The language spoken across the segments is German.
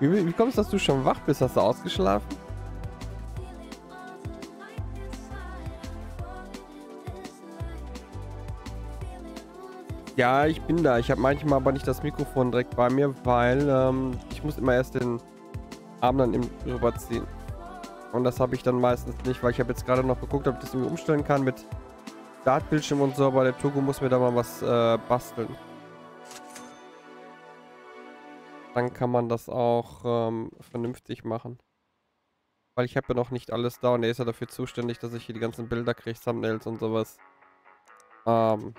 Wie, wie kommst du, dass du schon wach bist? Hast du ausgeschlafen? Ja, ich bin da. Ich habe manchmal aber nicht das Mikrofon direkt bei mir, weil ähm, ich muss immer erst den Arm dann rüberziehen. Und das habe ich dann meistens nicht, weil ich habe jetzt gerade noch geguckt, ob ich das irgendwie umstellen kann mit Startbildschirm und so, aber der Togo muss mir da mal was äh, basteln. Dann kann man das auch ähm, vernünftig machen. Weil ich habe ja noch nicht alles da und er ist ja dafür zuständig, dass ich hier die ganzen Bilder kriege, Thumbnails und sowas. Ähm,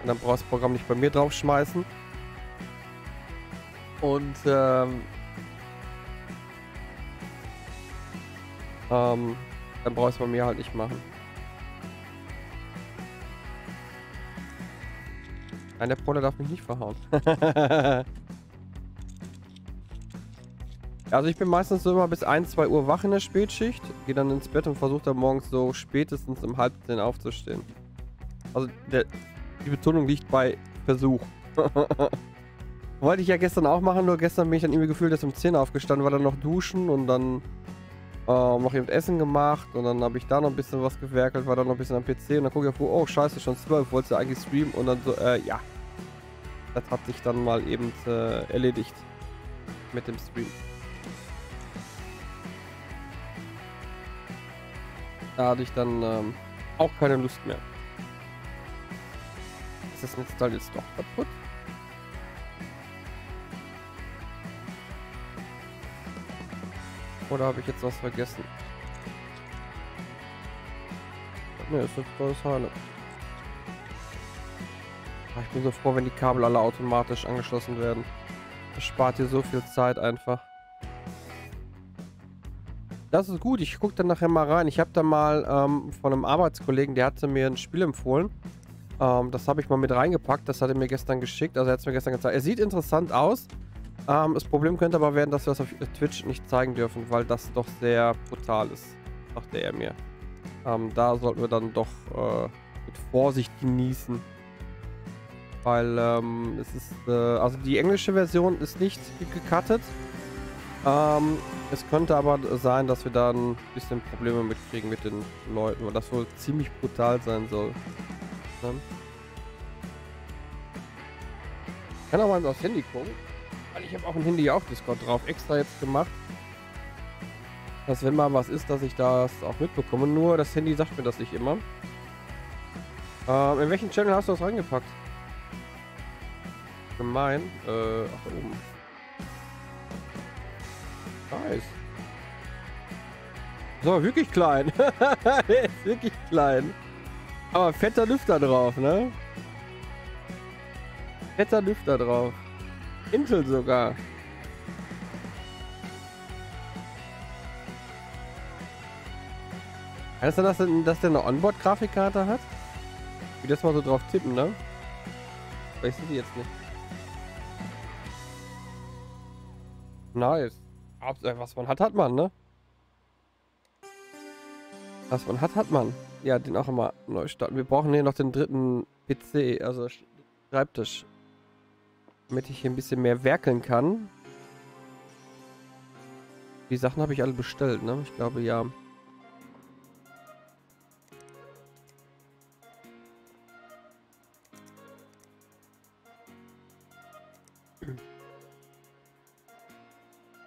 und dann brauchst du das Programm nicht bei mir draufschmeißen. Und ähm, ähm, dann brauchst du bei mir halt nicht machen. Nein, der Proller darf mich nicht verhauen. also ich bin meistens so immer bis 1, 2 Uhr wach in der Spätschicht, gehe dann ins Bett und versuche dann morgens so spätestens um halb zehn aufzustehen. Also der, die Betonung liegt bei Versuch. Wollte ich ja gestern auch machen, nur gestern bin ich dann irgendwie gefühlt erst um 10 aufgestanden, war dann noch duschen und dann äh, noch eben Essen gemacht und dann habe ich da noch ein bisschen was gewerkelt, war dann noch ein bisschen am PC und dann gucke ich auf, oh scheiße, schon 12, wolltest du eigentlich streamen und dann so, äh, ja. Das hat sich dann mal eben äh, erledigt mit dem Stream. Da hatte ich dann ähm, auch keine Lust mehr. Ist das Netzteil jetzt doch kaputt? Oder habe ich jetzt was vergessen? Ne, ist jetzt das Heile. Ich bin so froh, wenn die Kabel alle automatisch angeschlossen werden. Das spart hier so viel Zeit einfach. Das ist gut, ich gucke dann nachher mal rein. Ich habe da mal ähm, von einem Arbeitskollegen, der hatte mir ein Spiel empfohlen. Ähm, das habe ich mal mit reingepackt. Das hat er mir gestern geschickt. Also er hat es mir gestern gezeigt. Er sieht interessant aus. Ähm, das Problem könnte aber werden, dass wir das auf Twitch nicht zeigen dürfen, weil das doch sehr brutal ist. Sagte er mir. Ähm, da sollten wir dann doch äh, mit Vorsicht genießen. Weil ähm, es ist, äh, also die englische Version ist nicht gecuttet. Ähm, es könnte aber sein, dass wir da ein bisschen Probleme mitkriegen mit den Leuten, weil das wohl ziemlich brutal sein soll. Ne? Ich kann auch mal aufs Handy gucken. Weil ich habe auch ein Handy auf Discord drauf. Extra jetzt gemacht. Dass wenn mal was ist, dass ich das auch mitbekomme. Nur das Handy sagt mir das nicht immer. Ähm, in welchen Channel hast du das reingepackt? Gemein. Äh, ach, da oben. Nice. So, wirklich klein. Ist wirklich klein. Aber fetter Lüfter drauf, ne? Fetter Lüfter drauf. Intel sogar. Kann es sein, dass, der eine Onboard-Grafikkarte hat? Wie das mal so drauf tippen, ne? Weiß ich jetzt nicht. Nice. Äh, was man hat, hat man, ne? Was man hat, hat man. Ja, den auch immer neu starten. Wir brauchen hier noch den dritten PC, also Schreibtisch. Damit ich hier ein bisschen mehr werkeln kann. Die Sachen habe ich alle bestellt, ne? Ich glaube, ja.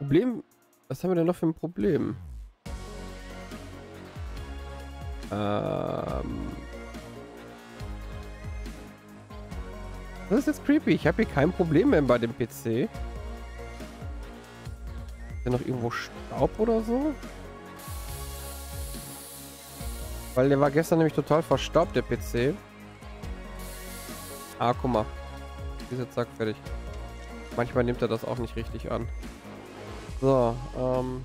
Problem... Was haben wir denn noch für ein Problem? Ähm... Das ist jetzt creepy. Ich habe hier kein Problem mehr bei dem PC. Ist da noch irgendwo Staub oder so? Weil der war gestern nämlich total verstaubt, der PC. Ah, guck mal. Dieser Zack, fertig. Manchmal nimmt er das auch nicht richtig an. So, ähm...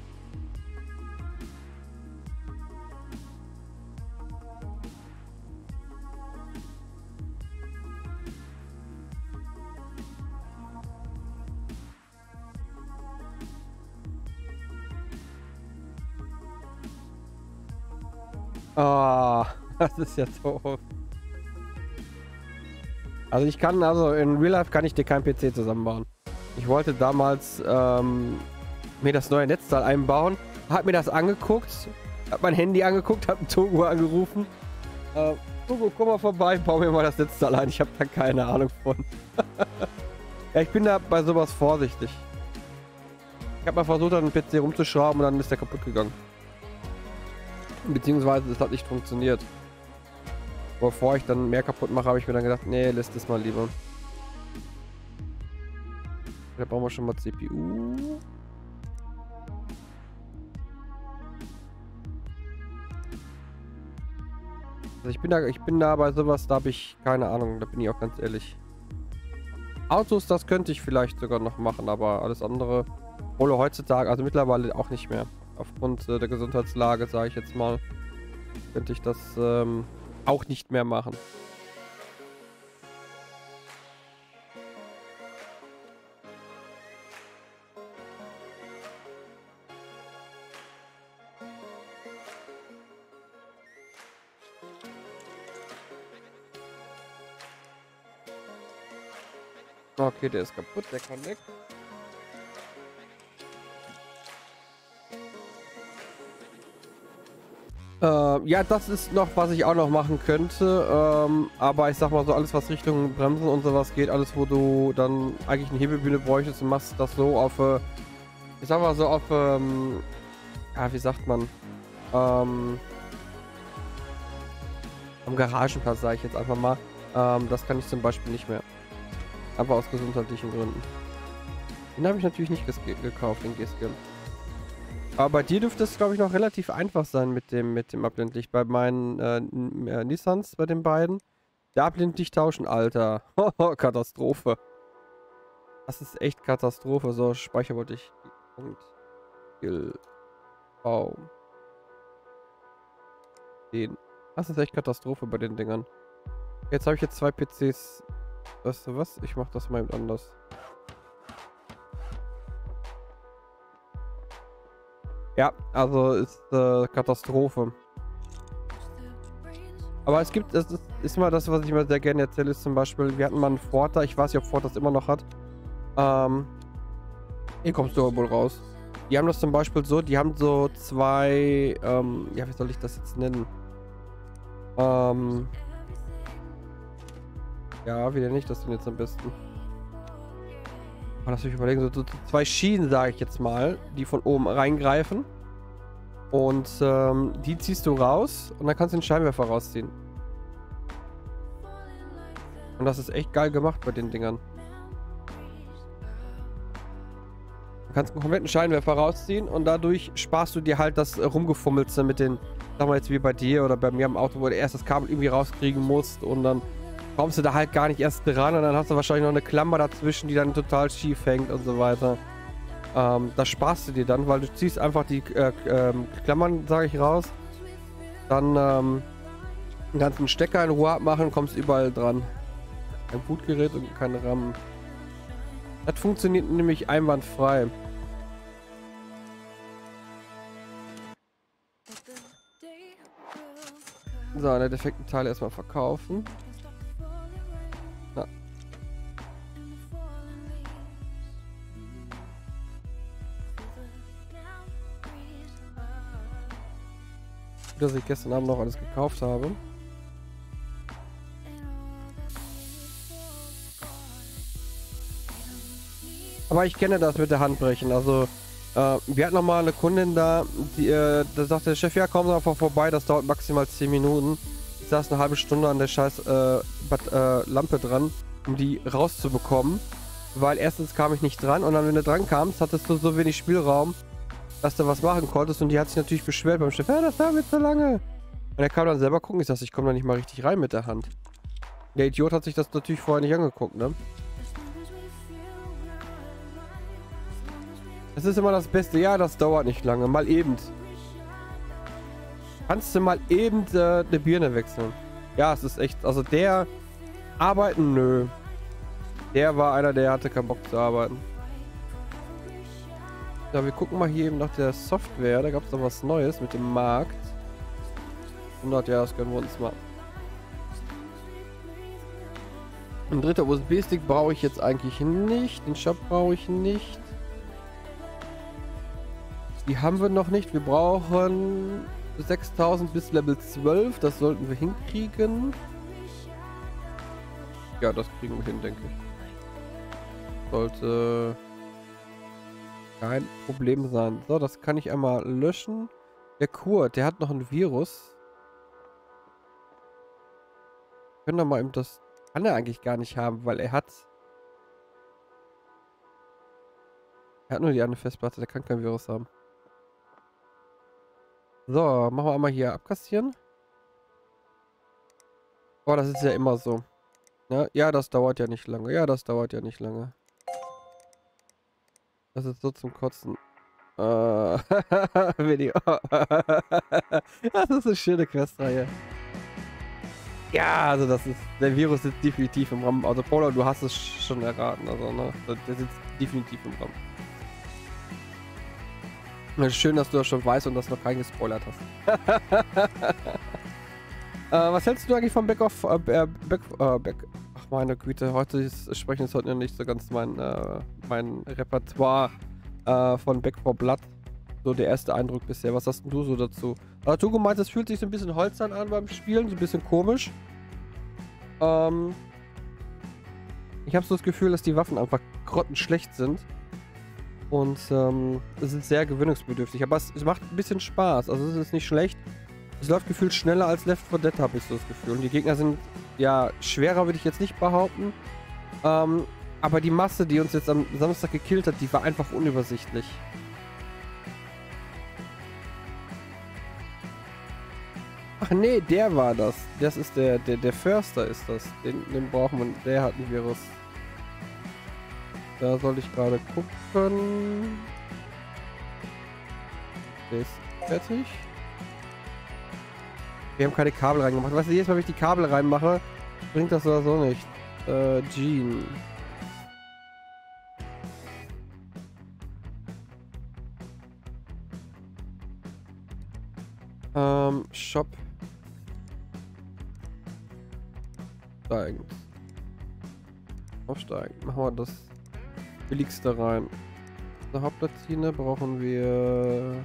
Ah, das ist ja doof. Also ich kann, also in Real Life kann ich dir kein PC zusammenbauen. Ich wollte damals ähm, mir das neue Netzteil einbauen. Hab mir das angeguckt. Hab mein Handy angeguckt, hab einen Togo angerufen. Äh, Togo, komm mal vorbei, bau mir mal das Netzteil ein. Ich habe da keine Ahnung von. ja, ich bin da bei sowas vorsichtig. Ich habe mal versucht, an den PC rumzuschrauben und dann ist der kaputt gegangen. Beziehungsweise es hat nicht funktioniert. Bevor ich dann mehr kaputt mache, habe ich mir dann gedacht, nee, lässt es mal lieber. Da brauchen wir schon mal CPU. Also ich bin da, ich bin da bei sowas, da habe ich keine Ahnung, da bin ich auch ganz ehrlich. Autos, das könnte ich vielleicht sogar noch machen, aber alles andere hole heutzutage, also mittlerweile auch nicht mehr. Aufgrund äh, der Gesundheitslage, sage ich jetzt mal, könnte ich das ähm, auch nicht mehr machen. Okay, der ist kaputt, der kann weg. Äh, ja, das ist noch, was ich auch noch machen könnte. Ähm, aber ich sag mal so, alles was Richtung Bremsen und sowas geht, alles wo du dann eigentlich eine Hebelbühne bräuchtest und machst das so auf, äh, ich sag mal so auf, ähm, ja, wie sagt man, ähm, am Garagenplatz sage ich jetzt einfach mal. Ähm, das kann ich zum Beispiel nicht mehr. Aber aus gesundheitlichen Gründen. Den habe ich natürlich nicht gekauft, den G-Skill. Aber bei dir dürfte es, glaube ich, noch relativ einfach sein mit dem, mit dem Abblendlicht. Bei meinen äh, äh, Nissans, bei den beiden. Der Abblendlicht tauschen, Alter. Katastrophe. Das ist echt Katastrophe. So, Speicher wollte ich. Punkt. Oh. Den. Das ist echt Katastrophe bei den Dingern. Jetzt habe ich jetzt zwei PCs Weißt du was? Ich mach das mal anders. Ja, also ist äh, Katastrophe. Aber es gibt, es ist, ist immer das, was ich immer sehr gerne erzähle, ist zum Beispiel, wir hatten mal einen Forta, ich weiß nicht, ob Ford das immer noch hat. Ähm, hier kommst du wohl raus. Die haben das zum Beispiel so, die haben so zwei, ähm, ja, wie soll ich das jetzt nennen? Ähm, ja, wie denn nicht das denn jetzt am besten? Mal lass mich überlegen, so, so zwei Schienen, sage ich jetzt mal, die von oben reingreifen. Und ähm, die ziehst du raus und dann kannst du den Scheinwerfer rausziehen. Und das ist echt geil gemacht bei den Dingern. Du kannst einen kompletten Scheinwerfer rausziehen und dadurch sparst du dir halt das Rumgefummelste mit den, sagen wir jetzt wie bei dir oder bei mir am Auto, wo du erst das Kabel irgendwie rauskriegen musst und dann kommst du da halt gar nicht erst dran und dann hast du wahrscheinlich noch eine Klammer dazwischen, die dann total schief hängt und so weiter. Ähm, das sparst du dir dann, weil du ziehst einfach die äh, äh, Klammern, sage ich, raus. Dann ähm, den ganzen Stecker in Ruhe abmachen, kommst überall dran. Ein Bootgerät und kein RAM. Das funktioniert nämlich einwandfrei. So, eine defekten Teile erstmal verkaufen. Dass ich gestern Abend noch alles gekauft habe. Aber ich kenne das mit der Handbrechen. Also, äh, wir hatten noch mal eine Kundin da, die, äh, da sagte der Chef, ja, komm einfach vorbei, das dauert maximal 10 Minuten. Ich saß eine halbe Stunde an der scheiß äh, äh, Lampe dran, um die rauszubekommen. Weil erstens kam ich nicht dran und dann, wenn du dran kamst, hattest du so wenig Spielraum, dass du was machen konntest. Und die hat sich natürlich beschwert beim Chef, ja, das dauert so lange. Und er kam dann selber gucken. Ich dachte, ich komme da nicht mal richtig rein mit der Hand. Der Idiot hat sich das natürlich vorher nicht angeguckt, ne? Das ist immer das Beste. Ja, das dauert nicht lange. Mal eben. Kannst du mal eben äh, eine Birne wechseln? Ja, es ist echt... Also der... Arbeiten? Nö. Der war einer, der hatte keinen Bock zu arbeiten. Ja, wir gucken mal hier eben nach der Software. Da gab es noch was Neues mit dem Markt. 100, ja, das können wir uns mal Ein dritter USB-Stick brauche ich jetzt eigentlich nicht. Den Shop brauche ich nicht. Die haben wir noch nicht. Wir brauchen 6000 bis Level 12. Das sollten wir hinkriegen. Ja, das kriegen wir hin, denke ich. Sollte kein Problem sein. So, das kann ich einmal löschen. Der Kurt, der hat noch ein Virus. Können wir mal eben das... Kann er eigentlich gar nicht haben, weil er hat... Er hat nur die eine Festplatte, der kann kein Virus haben. So, machen wir einmal hier abkassieren. Boah, das ist ja immer so. Ja, ja, das dauert ja nicht lange. Ja, das dauert ja nicht lange. Das ist so zum Kotzen. Äh, Video. das ist eine schöne Questreihe. Ja, also das ist, der Virus sitzt definitiv im RAM. Also Polo, du hast es schon erraten, also ne, der sitzt definitiv im RAM. Schön, dass du das schon weißt und das noch reingespoilert hast. äh, was hältst du eigentlich vom Back of äh, Back, äh, Back Meine Güte, heute ist, sprechen ist heute nicht so ganz mein, äh, mein Repertoire äh, von Back for Blood. So der erste Eindruck bisher. Was hast du so dazu? Also du gemeint, es fühlt sich so ein bisschen holzern an beim Spielen, so ein bisschen komisch. Ähm, ich habe so das Gefühl, dass die Waffen einfach grottenschlecht sind. Und ähm, ist sehr gewöhnungsbedürftig. Aber es, es, macht ein bisschen Spaß. Also es ist nicht schlecht. Es läuft gefühlt schneller als Left 4 Dead, habe ich so das Gefühl. Und die Gegner sind ja schwerer, würde ich jetzt nicht behaupten. Ähm, aber die Masse, die uns jetzt am Samstag gekillt hat, die war einfach unübersichtlich. Ach nee, der war das. Das ist der, der, der Förster ist das. Den, den brauchen wir. Der hat ein Virus. Da soll ich gerade gucken. Der ist fertig. Wir haben keine Kabel reingemacht. Weißt du, jedes Mal, wenn ich die Kabel reinmache, bringt das oder so nicht. Äh, Jean. Ähm, Shop. Steigen. Aufsteigen. Machen wir das billigste rein. Eine Hauptplatine brauchen wir...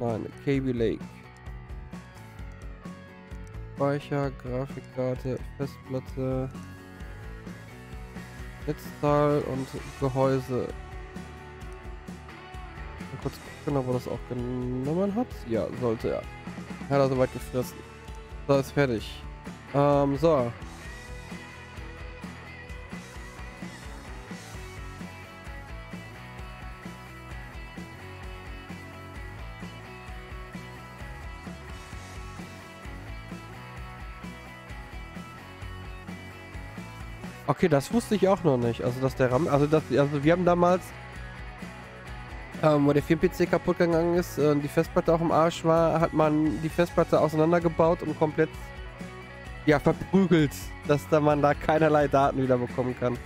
Nein, KB Lake. Speicher, Grafikkarte, Festplatte, Netzteil und Gehäuse. Mal kurz gucken, ob er das auch genommen hat. Ja, sollte er. Hat er soweit gefressen. So, ist fertig. Ähm, so. Okay, das wusste ich auch noch nicht. Also, dass der RAM, also, das, also wir haben damals, ähm, wo der 4-PC kaputt gegangen ist, äh, die Festplatte auch im Arsch war, hat man die Festplatte auseinandergebaut und komplett, ja, verprügelt, dass da man da keinerlei Daten wieder bekommen kann.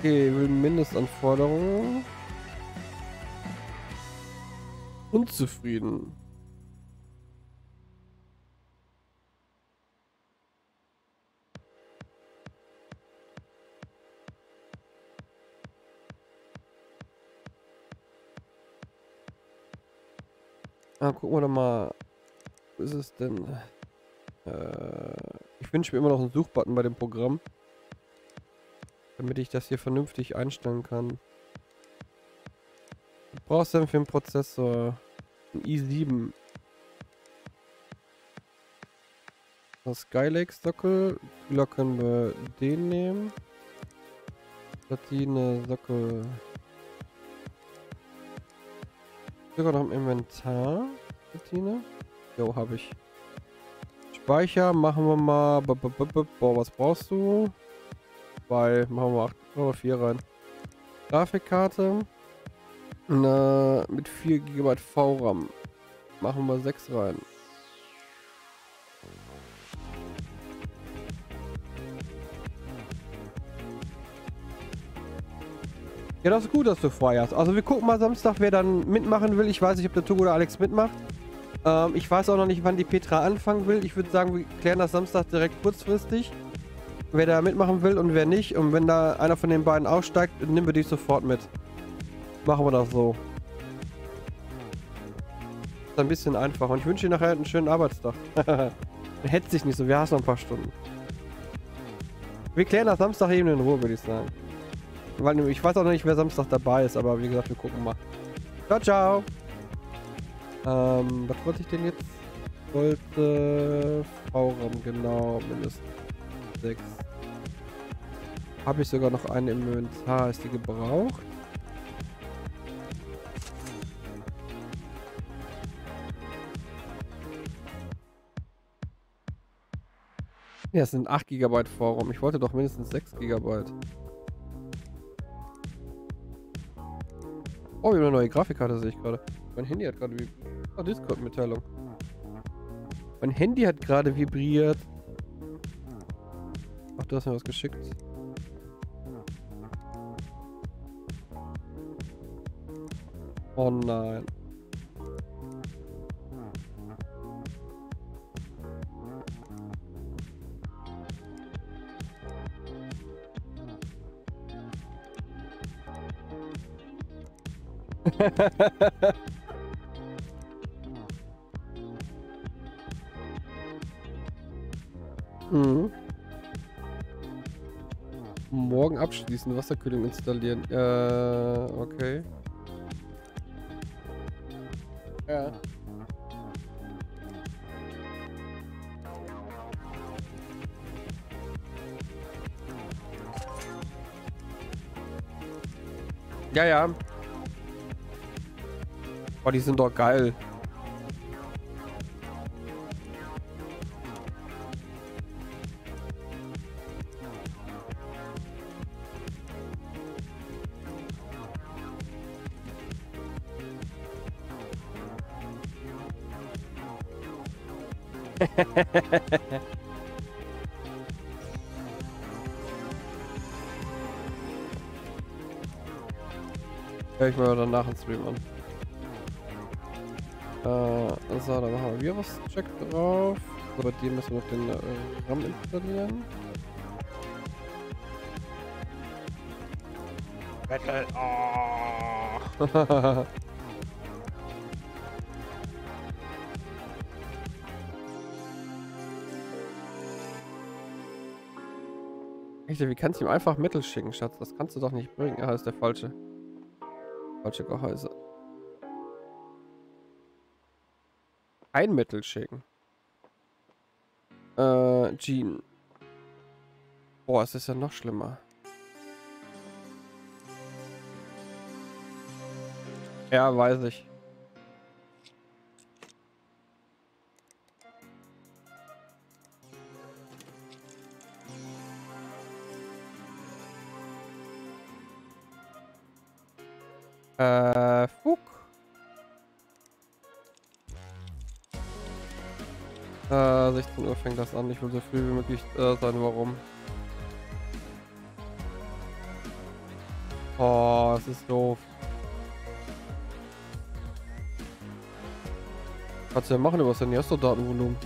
Okay, Mindestanforderungen. Unzufrieden. Ah, gucken wir doch mal. Wo ist es denn? Äh, ich wünsche mir immer noch einen Suchbutton bei dem Programm. Damit ich das hier vernünftig einstellen kann. Was brauchst du denn für einen Prozessor? Ein i7. Das Skylake-Sockel. Kühler können wir den nehmen. Platine, Sockel. Sogar noch im Inventar. Platine. Jo, habe ich. Speicher machen wir mal. Boah, was brauchst du? Zwei. Machen wir 8 oder 4 rein. Grafikkarte. Na, mit 4 GB VRAM. Machen wir 6 rein. Ja, das ist gut, dass du frei hast. Also wir gucken mal Samstag, wer dann mitmachen will. Ich weiß nicht, ob der Togo oder Alex mitmacht. Ähm, ich weiß auch noch nicht, wann die Petra anfangen will. Ich würde sagen, wir klären das Samstag direkt kurzfristig. Wer da mitmachen will und wer nicht. Und wenn da einer von den beiden aussteigt, nehmen wir dich sofort mit. Machen wir das so. Ist ein bisschen einfacher. Und ich wünsche dir nachher einen schönen Arbeitstag. Hetzt sich nicht so, wir haben noch ein paar Stunden. Wir klären das Samstag eben in Ruhe, würde ich sagen. Weil ich weiß auch noch nicht, wer Samstag dabei ist, aber wie gesagt, wir gucken mal. Ciao, ciao. Ähm, was wollte ich denn jetzt? Wollte V-Raum, genau, mindestens 6. Habe ich sogar noch eine im Inventar. Ist die gebraucht? Ja, es sind 8 GB Vorraum. Ich wollte doch mindestens 6 GB. Oh, wir eine neue Grafikkarte, sehe ich gerade. Mein Handy hat gerade vibriert. Oh, Discord-Mitteilung. Mein Handy hat gerade vibriert. Ach, du hast mir was geschickt. Oh nein. Mhm. Morgen abschließen, Wasserkühlung installieren. Äh, okay. Ja. Ja, ja. Boah, die sind doch geil. Hör ich mal danach ins Stream an. Äh, so, dann machen wir Virus-Check drauf. So, bei dir müssen wir noch den äh, RAM installieren. Battle. Oh. Echt, wie kannst du ihm einfach Mittel schicken, Schatz? Das kannst du doch nicht bringen. Ja, ist der falsche. Falsche Gehäuse. Ein Mittel schicken. Äh, Jean. Boah, es ist ja noch schlimmer. Ja, weiß ich. Äh, Fuck. Äh, 16 Uhr fängt das an. Ich will so früh wie möglich äh, sein. Warum? Oh, das ist doof. Was du ja machen über das Handy? Hast du Datenvolumen?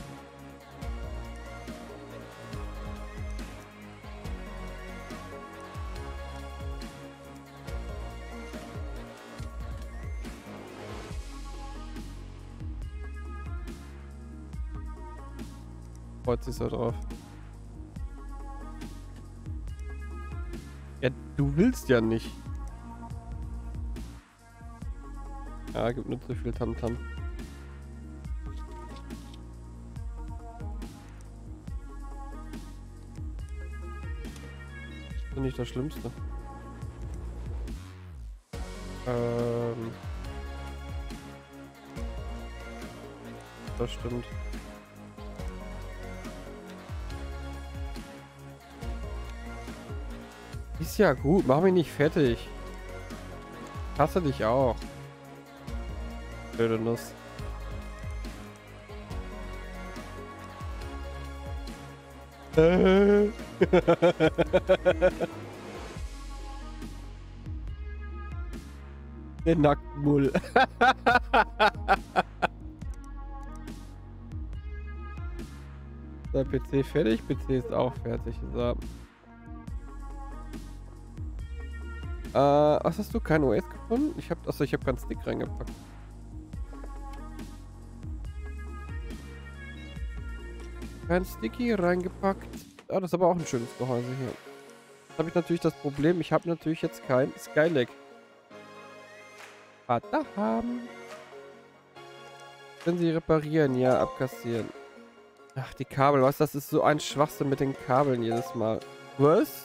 Sich so drauf. Ja, du willst ja nicht. Ja, gibt nicht so viel Tamtam. -Tam. Das ist nicht das Schlimmste. Ähm. Das stimmt. Ja gut, mach mich nicht fertig. Hasse dich auch. Blöde Nuss. Der Nacktmull. so, PC fertig, PC ist auch fertig. So. Äh, was hast du? Kein OS gefunden? Ich habe, achso, ich habe keinen Stick reingepackt. Kein Sticky reingepackt. Ah, das ist aber auch ein schönes Gehäuse hier. Jetzt habe ich natürlich das Problem, ich habe natürlich jetzt kein Skylake. Vater haben. Können sie reparieren? Ja, abkassieren. Ach, die Kabel, was? Das ist so ein Schwachsinn mit den Kabeln jedes Mal. Was?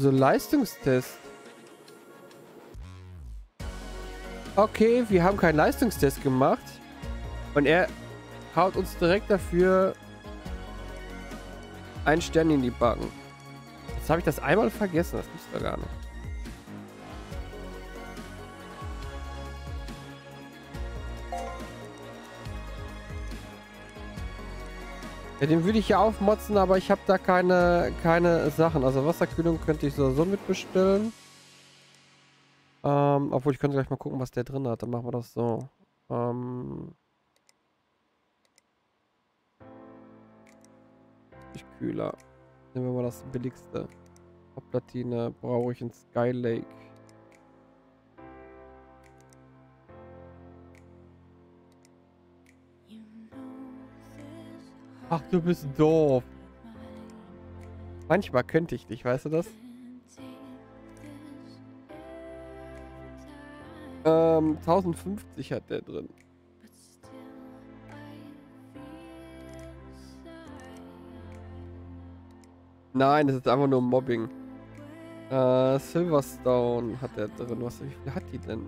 So Leistungstest. Okay, wir haben keinen Leistungstest gemacht. Und er haut uns direkt dafür einen Stern in die Backen. Jetzt habe ich das einmal vergessen. Das gibt's doch gar nicht. Ja, den würde ich ja aufmotzen, aber ich habe da keine, keine Sachen. Also Wasserkühlung könnte ich so, so mitbestellen. Ähm, obwohl ich könnte gleich mal gucken, was der drin hat. Dann machen wir das so. Ähm ich kühler. Nehmen wir mal das billigste. Hauptplatine brauche ich in Skylake. Ach, du bist doof. Manchmal könnte ich dich, weißt du das? Ähm, 1050 hat der drin. Nein, das ist einfach nur Mobbing. Äh, Silverstone hat der drin. Was, wie viel hat die denn?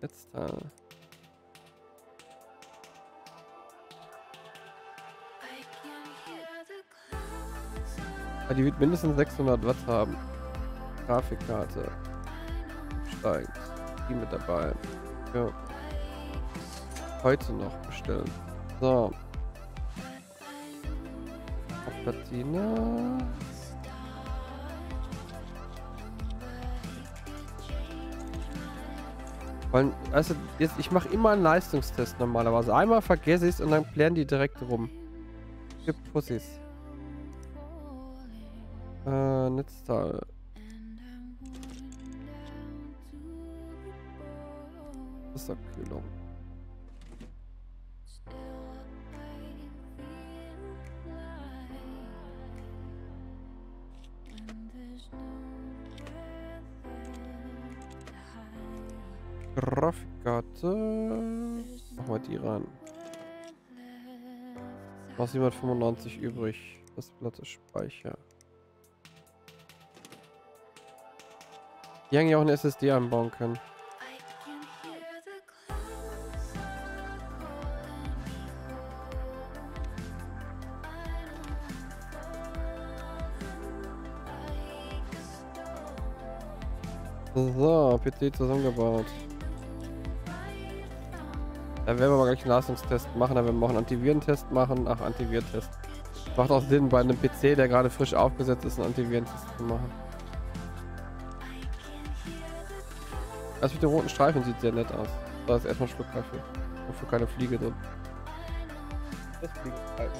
Letzter. Die wird mindestens 600 Watt haben. Grafikkarte. Steigt. Die mit dabei. Ja. Heute noch bestellen. So. Platine. Weil, also jetzt, ich mache immer einen Leistungstest normalerweise. Einmal vergesse ich es und dann klären die direkt rum. Gibt Pussys. Netzteil. Wasserkühlung. Grafikkarte. Machen wir die rein. Noch 795 übrig. Das Platte Speicher. Die eigentlich auch eine SSD einbauen können. So, PC zusammengebaut. Da werden wir mal gleich einen Leistungstest machen, da werden wir auch einen Antivirentest machen. Ach, Antivirentest. Macht auch Sinn, bei einem PC, der gerade frisch aufgesetzt ist, einen Antivirentest zu machen. Das mit den roten Streifen sieht sehr nett aus. Da ist erstmal Schluck Kaffee. Und für keine Fliege drin. Das fliegt falsch.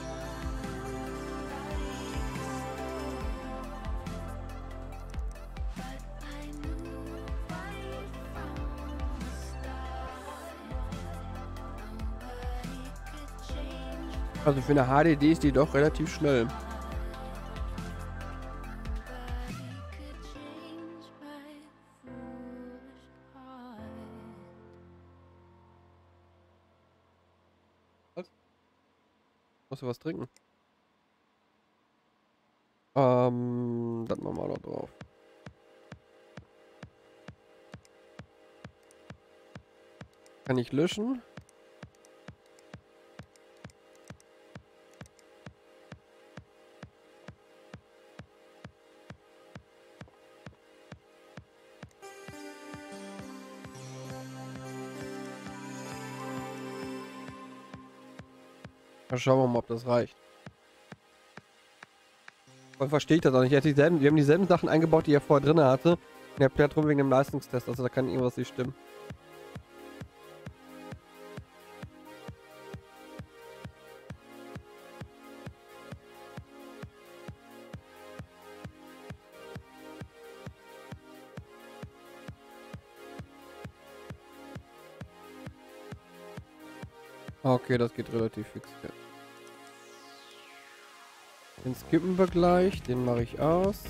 Also für eine HDD ist die doch relativ schnell. Du was trinken? Ähm, dann machen wir noch drauf. Kann ich löschen? Dann schauen wir mal, ob das reicht. Voll verstehe ich das auch nicht. Er dieselben, wir haben dieselben Sachen eingebaut, die er vorher drin hatte. Und er erklärt rum wegen dem Leistungstest. Also da kann irgendwas nicht stimmen. Okay, das geht relativ fix. Ja. Den skippen wir gleich, den mache ich aus.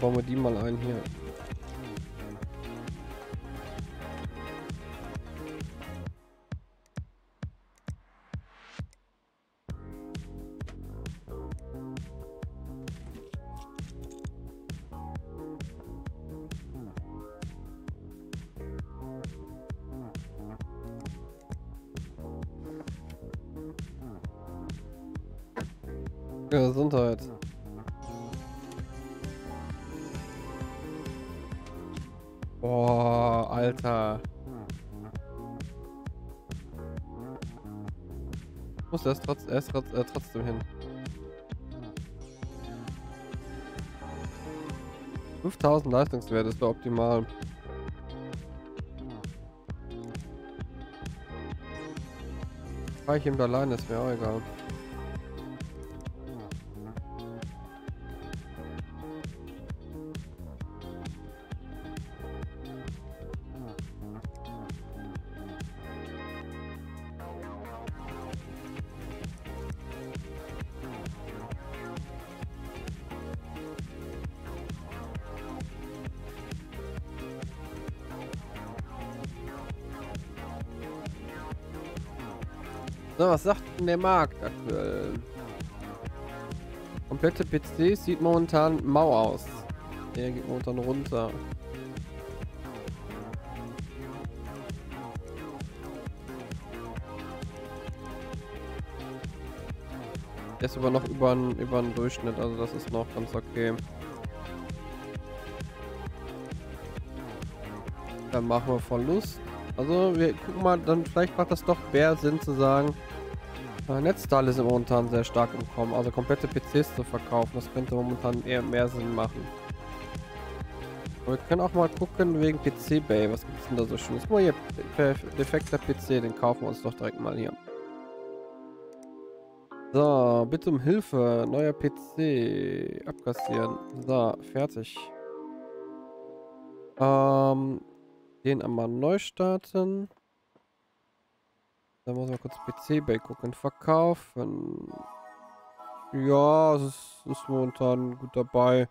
Bauen wir die mal ein hier. Gesundheit. Muss er trotz, erst äh, trotzdem hin. 5000 Leistungswert ist doch optimal. Fahre ich ihm da allein, ist mir auch egal. Denn der Markt aktuell? Komplette PC sieht momentan mau aus. Der geht momentan runter. Der ist aber noch über den Durchschnitt, also das ist noch ganz okay. Dann machen wir Verlust. Also wir gucken mal, dann vielleicht macht das doch mehr Sinn zu sagen, äh, Netzteile sind momentan sehr stark im Kommen, also komplette PCs zu verkaufen, das könnte momentan eher mehr Sinn machen. Aber wir können auch mal gucken wegen PC Bay, was gibt es denn da so schönes? Guck mal hier, defekter PC, den kaufen wir uns doch direkt mal hier. So, bitte um Hilfe, neuer PC, abkassieren. So, fertig. Ähm, den einmal neu starten. Da muss man kurz PC Bay gucken. Verkaufen. Ja, es ist, ist momentan gut dabei.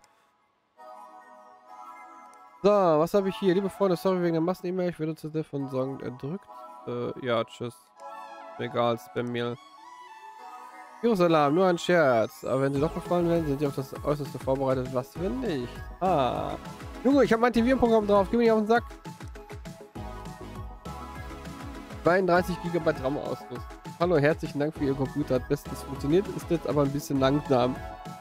So, was habe ich hier? Liebe Freunde, sorry wegen der Massen-E-Mail. Ich würde zu davon sagen, erdrückt. Äh, ja, tschüss. Egal, Spam-Mail. Jerusalem, nur ein Scherz. Aber wenn sie doch gefallen werden, sind sie auf das Äußerste vorbereitet. Was wenn nicht? Ah. Junge, ich habe mein TV-Programm drauf. Gib mir nicht auf den Sack. 32 GB RAM-Ausrüstung. Hallo, herzlichen Dank für Ihr Computer. Hat bestens funktioniert, ist jetzt aber ein bisschen langsam.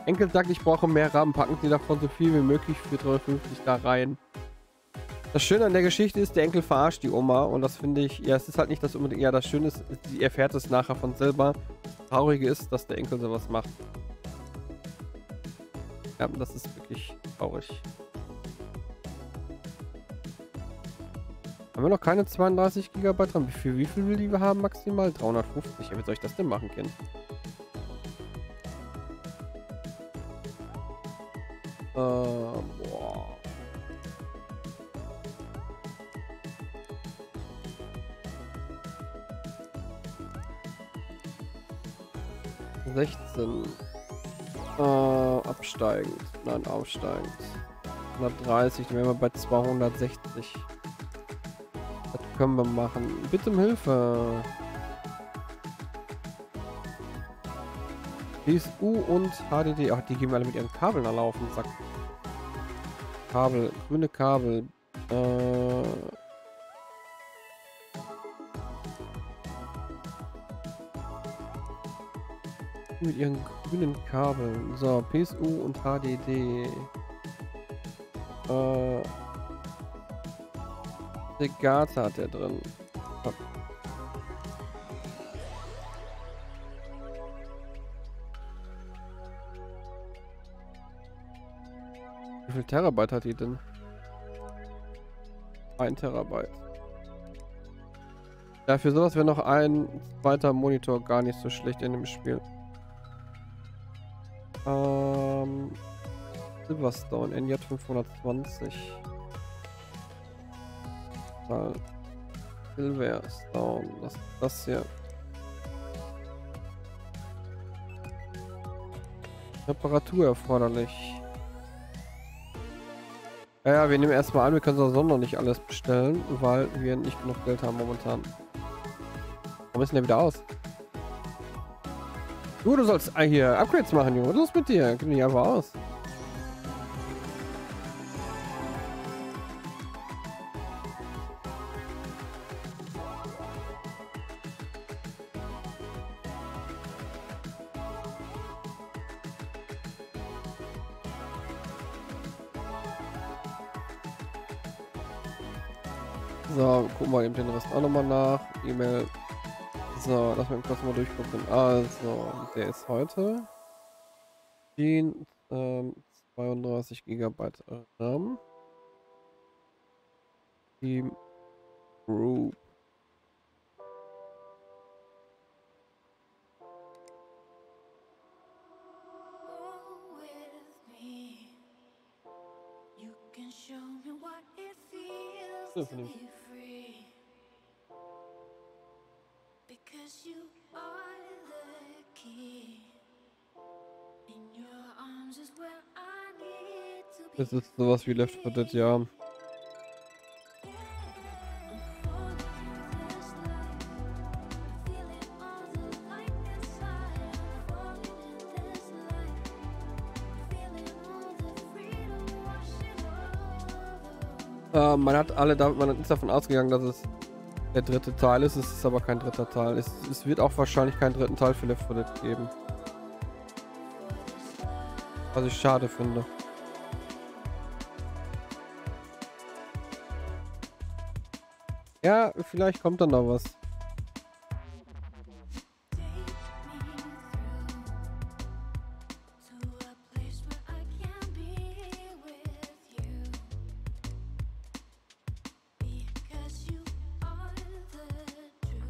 Enkel sagt, ich brauche mehr RAM. Packen Sie davon so viel wie möglich für 350 da rein. Das Schöne an der Geschichte ist, der Enkel verarscht die Oma und das finde ich, ja, es ist halt nicht das unbedingt, ja, das Schöne ist, sie erfährt es nachher von selber. Das Traurige ist, dass der Enkel sowas macht. Ja, das ist wirklich traurig. Haben wir noch keine 32 GB RAM? Wie viel, wie viel will die wir haben maximal? 350. Ja, wie soll ich das denn machen, Kind? Äh, boah. 16. Äh, absteigend. Nein, aufsteigend. 130, dann wären wir bei 260. Können wir machen. Bitte um Hilfe. PSU und HDD. Ach, die gehen alle mit ihren Kabeln erlaufen. Sack. Kabel, grüne Kabel. Äh. Mit ihren grünen Kabeln. So, PSU und HDD. Äh. Segata hat er drin. Wie viel Terabyte hat die denn? Ein Terabyte. Ja, für sowas wäre noch ein zweiter Monitor gar nicht so schlecht in dem Spiel. Ähm, Silverstone, NJ 520. Mal Silverstone, das ist das hier. Reparatur erforderlich. Ja, ja, wir nehmen erstmal an, wir können sowieso noch nicht alles bestellen, weil wir nicht genug Geld haben momentan. Warum ist denn der wieder aus? Du, du sollst hier Upgrades machen, Junge. Was ist mit dir? Gib mich einfach aus. So, lass mal kurz mal durchgucken. Also, der ist heute 10, ähm, 32 GB RAM. Team Group. Go Das ist sowas wie Left 4 Dead, ja. Äh, man hat alle man ist davon ausgegangen, dass es der dritte Teil ist. Es ist aber kein dritter Teil. Es, es wird auch wahrscheinlich keinen dritten Teil für Left 4 Dead geben. Was ich schade finde. You are the truth.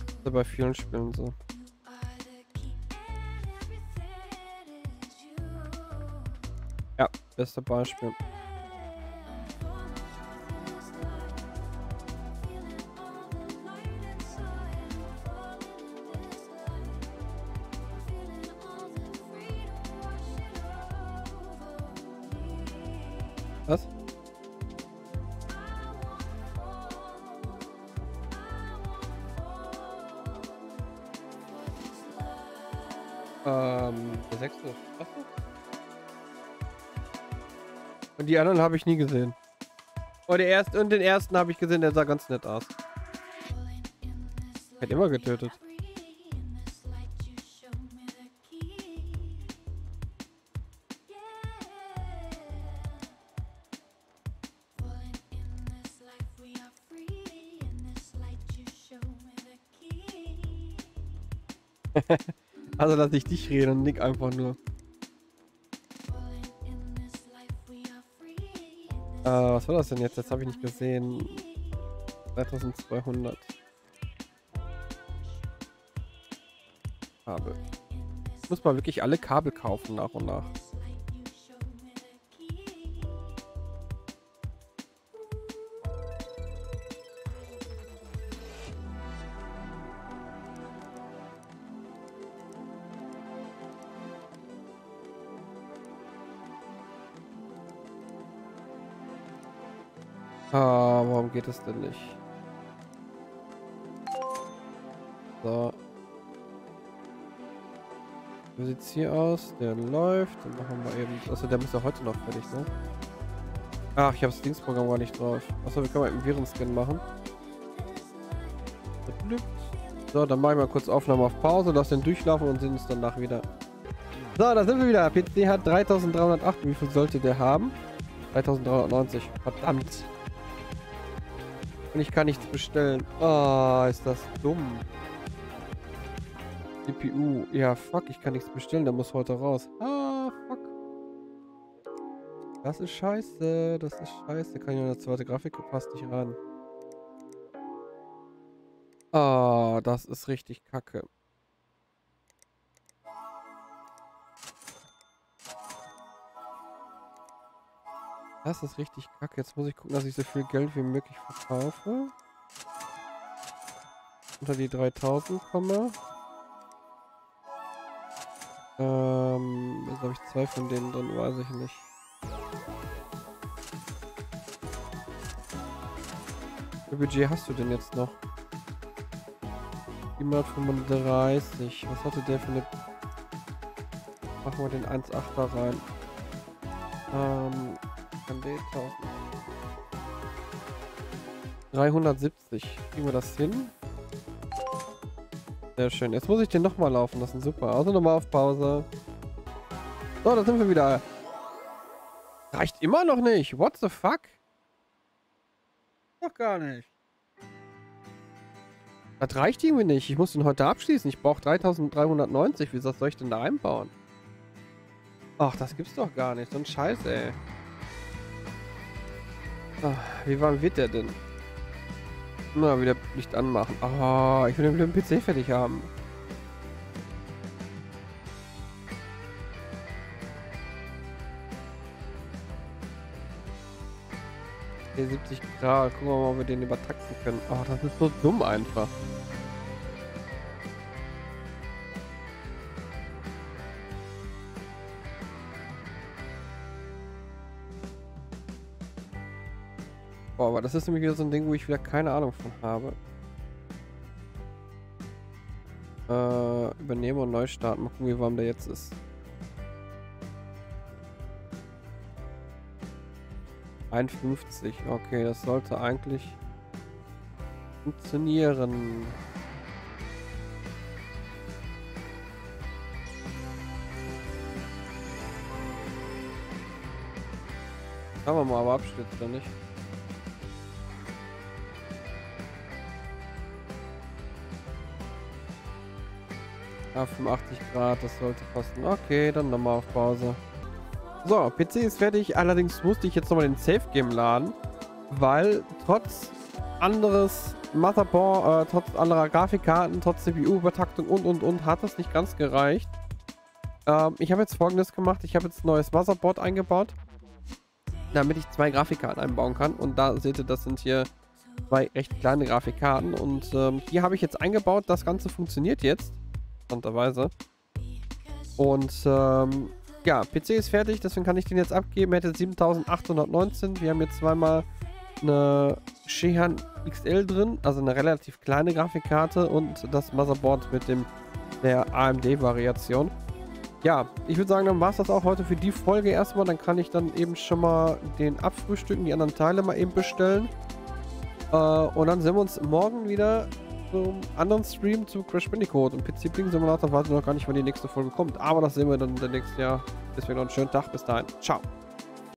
Das ist bei vielen Spielen so. Ja, beste Beispiel. Die anderen habe ich nie gesehen. Oh, der erste und den ersten habe ich gesehen, der sah ganz nett aus. Hätte immer getötet. Also lass ich dich reden und Nick einfach nur. Äh, was war das denn jetzt? Das habe ich nicht gesehen. 3200. Kabel. Muss mal wirklich alle Kabel kaufen nach und nach. Nicht? So. Wie sieht's hier aus? Der läuft. Dann machen wir eben. Also der muss ja heute noch fertig, ne? Ach, ich habe das Dingsprogramm gar nicht drauf. Achso, wir können mal einen Virenscan machen. So, dann mache ich mal kurz Aufnahme auf Pause, lass den durchlaufen und sehen uns danach wieder. So, da sind wir wieder. PC hat 3308. Wie viel sollte der haben? 3390. Verdammt. Und ich kann nichts bestellen. Ah, ist das dumm. CPU. Ja, fuck, ich kann nichts bestellen. Der muss heute raus. Ah, fuck. Das ist scheiße. Das ist scheiße. Kann ich noch eine zweite Grafik passt nicht ran. Ah, das ist richtig kacke. Das ist richtig kacke. Jetzt muss ich gucken, dass ich so viel Geld wie möglich verkaufe. Unter die 3000 komme. Ähm, jetzt habe ich zwei von denen drin, weiß ich nicht. Wie viel Budget hast du denn jetzt noch? 735. Was hatte der für eine... Machen wir den 1,8er rein. Ähm, MB 1000. 370. Kriegen wir das hin? Sehr schön. Jetzt muss ich den nochmal laufen lassen. Super. Also nochmal auf Pause. So, da sind wir wieder. Reicht immer noch nicht. What the fuck? Doch gar nicht. Das reicht irgendwie nicht. Ich muss den heute abschließen. Ich brauche 3390. Wie soll ich denn da einbauen? Ach, das gibt's doch gar nicht. So ein Scheiß, ey. Ach, wie warm wird der denn? Na, wieder Licht anmachen. Ah, ich will den blöden PC fertig haben. Okay, 70 Grad. Gucken wir mal, ob wir den übertakten können. Oh, das ist so dumm einfach. Das ist nämlich wieder so ein Ding, wo ich wieder keine Ahnung von habe. Äh, übernehmen und neu starten. Mal gucken, wie warm der jetzt ist. ...51. Okay, das sollte eigentlich... ...funktionieren. Schauen wir mal, aber abstürzt oder nicht. Ja, 85 Grad, das sollte passen. Okay, dann nochmal auf Pause. So, PC ist fertig. Allerdings musste ich jetzt nochmal den Safe Game laden, weil trotz anderes Motherboard, äh, trotz anderer Grafikkarten, trotz CPU-Übertaktung und und und hat das nicht ganz gereicht. Ähm, ich habe jetzt folgendes gemacht. Ich habe jetzt ein neues Motherboard eingebaut, damit ich zwei Grafikkarten einbauen kann. Und da seht ihr, das sind hier zwei recht kleine Grafikkarten. Und ähm, hier habe ich jetzt eingebaut. Das Ganze funktioniert jetzt interessanterweise. Und ähm, ja, PC ist fertig, deswegen kann ich den jetzt abgeben. Er hätte 7819. Wir haben jetzt zweimal eine Shehan XL drin, also eine relativ kleine Grafikkarte und das Motherboard mit dem der AMD-Variation. Ja, ich würde sagen, dann war es das auch heute für die Folge erstmal. Dann kann ich dann eben schon mal den abfrühstücken, die anderen Teile mal eben bestellen. Äh, und dann sehen wir uns morgen wieder zum anderen Stream zu Crash Bandicoot und PC Bling Simulator weiß ich noch gar nicht, wann die nächste Folge kommt. Aber das sehen wir dann nächsten Jahr. Deswegen noch einen schönen Tag. Bis dahin. Ciao.